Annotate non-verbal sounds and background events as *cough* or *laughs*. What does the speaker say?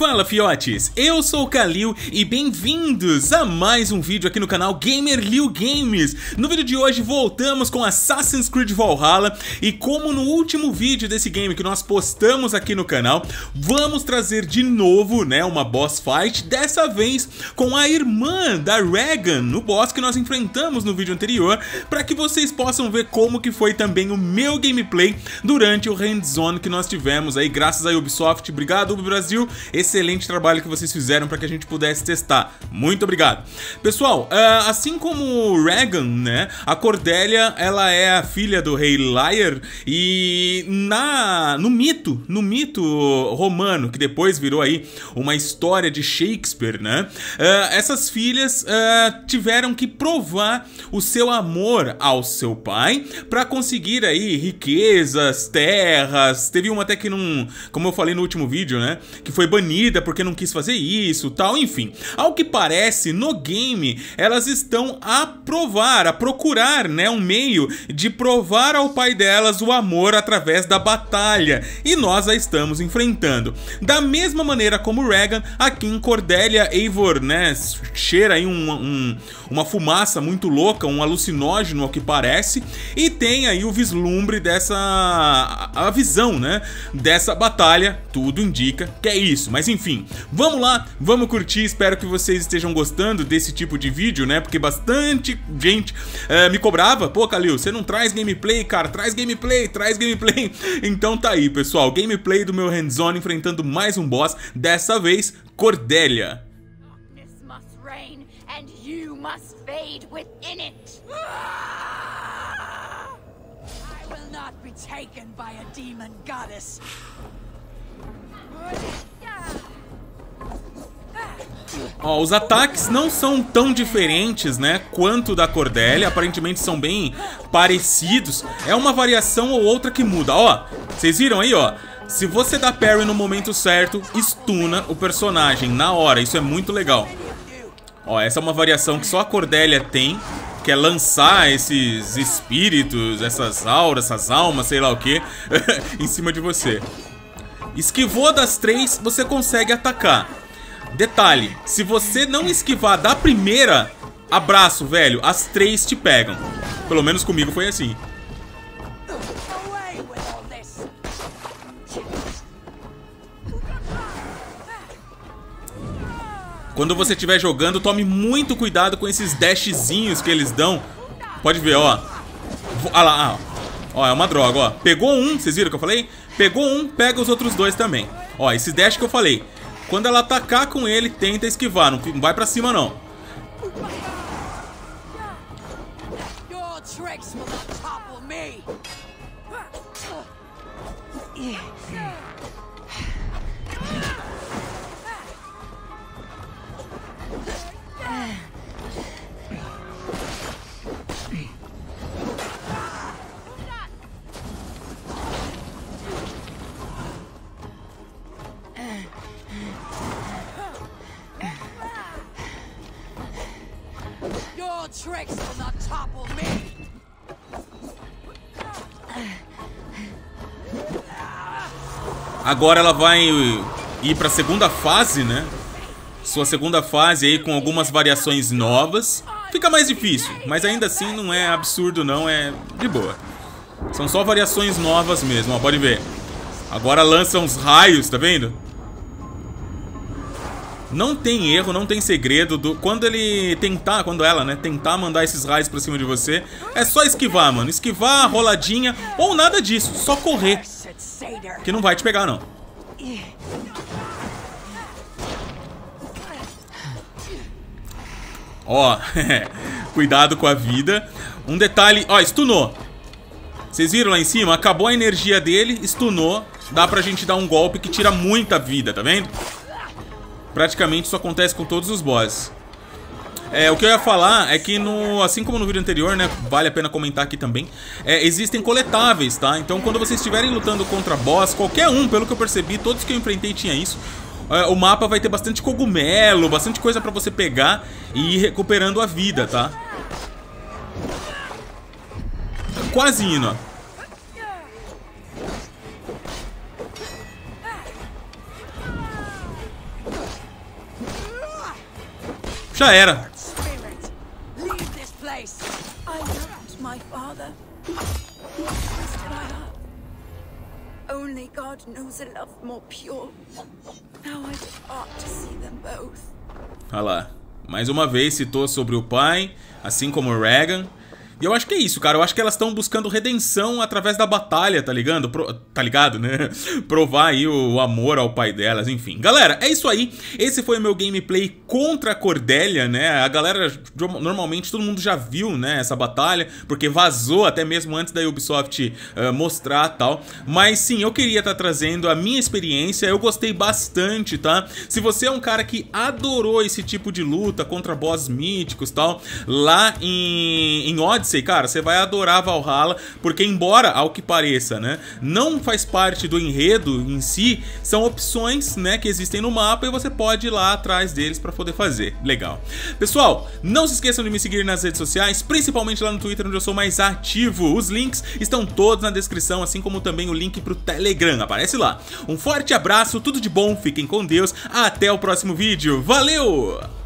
Fala fiotes, eu sou o Kalil e bem-vindos a mais um vídeo aqui no canal Gamer Liu Games. No vídeo de hoje voltamos com Assassin's Creed Valhalla e como no último vídeo desse game que nós postamos aqui no canal, vamos trazer de novo, né, uma boss fight, dessa vez com a irmã da Regan, no boss que nós enfrentamos no vídeo anterior, para que vocês possam ver como que foi também o meu gameplay durante o hands-on que nós tivemos aí, graças a Ubisoft. Obrigado, Ubi Brasil. Esse excelente trabalho que vocês fizeram para que a gente pudesse testar. Muito obrigado. Pessoal, uh, assim como Regan, né, a Cordélia, ela é a filha do rei Lear e na no mito, no mito romano, que depois virou aí uma história de Shakespeare, né, uh, essas filhas uh, tiveram que provar o seu amor ao seu pai para conseguir aí riquezas, terras. Teve uma até que não, como eu falei no último vídeo, né, que foi banida porque não quis fazer isso, tal, enfim. Ao que parece, no game, elas estão a provar, a procurar, né, um meio de provar ao pai delas o amor através da batalha, e nós a estamos enfrentando. Da mesma maneira como Regan, aqui em Cordélia, Eivor, né, cheira aí um, um, uma fumaça muito louca, um alucinógeno ao que parece, e tem aí o vislumbre dessa a, visão, né, dessa batalha, tudo indica que é isso, mas enfim, vamos lá, vamos curtir, espero que vocês estejam gostando desse tipo de vídeo, né? Porque bastante gente uh, me cobrava, pô, Kalil, você não traz gameplay, cara, traz gameplay, traz gameplay. *laughs* Então tá aí, pessoal, gameplay do meu hands-on enfrentando mais um boss, dessa vez, Cordélia. taken by a demon goddess. Ó, os ataques não são tão diferentes, né, quanto da Cordélia, aparentemente são bem parecidos. É uma variação ou outra que muda. Ó, vocês viram aí, ó? Se você dá parry no momento certo, stuna o personagem na hora. Isso é muito legal. Ó, essa é uma variação que só a Cordélia tem, que é lançar esses espíritos, essas auras, essas almas, sei lá o que, *laughs* em cima de você. Esquivou das três, você consegue atacar. Detalhe, se você não esquivar da primeira, abraço, velho, as três te pegam. Pelo menos comigo foi assim. Quando você estiver jogando, tome muito cuidado com esses dashzinhos que eles dão. Pode ver, ó. Olha lá, ó. Ó, é uma droga, ó. Pegou um, vocês viram que eu falei? Pegou um, pega os outros dois também. Ó, esse dash que eu falei. Quando ela atacar com ele, tenta esquivar. Não vai pra cima, não. Tricks will not topple me! Agora ela vai ir para a segunda fase, né? Sua segunda fase aí com algumas variações novas. Fica mais difícil, mas ainda assim não é absurdo não, é de boa. São só variações novas mesmo, ó, pode ver. Agora lança uns raios, tá vendo? Não tem erro, não tem segredo. Do... Quando ele tentar, quando ela, né, tentar mandar esses raios pra cima de você, é só esquivar, mano. Esquivar, roladinha, ou nada disso. Só correr. Que não vai te pegar, não. Ó, *laughs* cuidado com a vida. Um detalhe, ó, stunou. Vocês viram lá em cima? Acabou a energia dele, stunou. Dá pra gente dar um golpe que tira muita vida, tá vendo? Praticamente isso acontece com todos os bosses. É, o que eu ia falar é que, no, assim como no vídeo anterior, né, vale a pena comentar aqui também, é, existem coletáveis, tá? Então quando vocês estiverem lutando contra boss, qualquer um, pelo que eu percebi, todos que eu enfrentei tinha isso, é, o mapa vai ter bastante cogumelo, bastante coisa pra você pegar e ir recuperando a vida, tá? Quase indo, ó. I have. Only God knows a love more pure. Now I depart to see them both. Olha lá. Mais uma vez citou sobre o pai, assim como o Regan. E eu acho que é isso, cara. Eu acho que elas estão buscando redenção através da batalha, tá ligado? Pro... Tá ligado, né? *laughs* Provar aí o amor ao pai delas, enfim. Galera, é isso aí. Esse foi o meu gameplay contra a Cordélia, né? A galera, normalmente, todo mundo já viu, né? Essa batalha, porque vazou até mesmo antes da Ubisoft uh, mostrar tal. Mas sim, eu queria estar tá trazendo a minha experiência. Eu gostei bastante, tá? Se você é um cara que adorou esse tipo de luta contra boss míticos tal, lá em, em Odyssey, Odyssey, cara, você vai adorar Valhalla, porque embora, ao que pareça, né, não faz parte do enredo em si, são opções, né, que existem no mapa e você pode ir lá atrás deles para poder fazer. Legal. Pessoal, não se esqueçam de me seguir nas redes sociais, principalmente lá no Twitter, onde eu sou mais ativo. Os links estão todos na descrição, assim como também o link pro Telegram, aparece lá. Um forte abraço, tudo de bom, fiquem com Deus, até o próximo vídeo. Valeu!